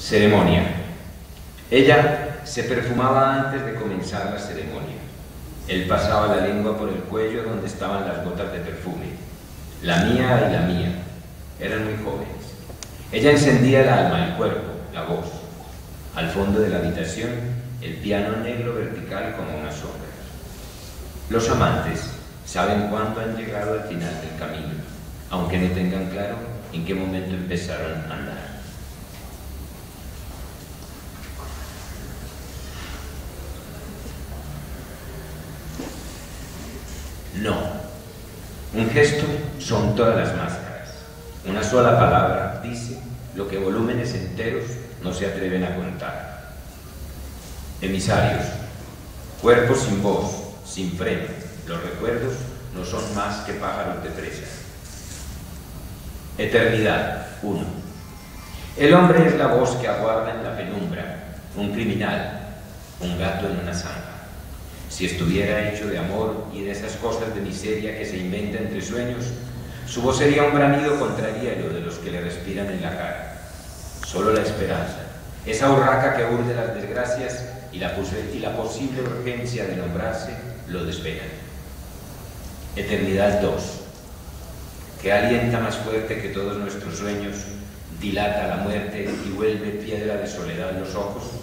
Ceremonia. Ella se perfumaba antes de comenzar la ceremonia. Él pasaba la lengua por el cuello donde estaban las gotas de perfume. La mía y la mía. Eran muy jóvenes. Ella encendía el alma, el cuerpo, la voz. Al fondo de la habitación, el piano negro vertical como una sombra. Los amantes saben cuándo han llegado al final del camino, aunque no tengan claro en qué momento empezaron a andar. No. Un gesto son todas las máscaras. Una sola palabra dice lo que volúmenes enteros no se atreven a contar. Emisarios. Cuerpos sin voz, sin freno. Los recuerdos no son más que pájaros de presa. Eternidad. Uno. El hombre es la voz que aguarda en la penumbra, un criminal, un gato en una zanja. Si estuviera hecho de amor y de esas cosas de miseria que se inventa entre sueños, su voz sería un bramido contra hielo de los que le respiran en la cara. Solo la esperanza, esa urraca que urde las desgracias y la, posible urgencia de nombrarse, lo despegan. Eternidad 2, que alienta más fuerte que todos nuestros sueños, dilata la muerte y vuelve piedra de soledad los ojos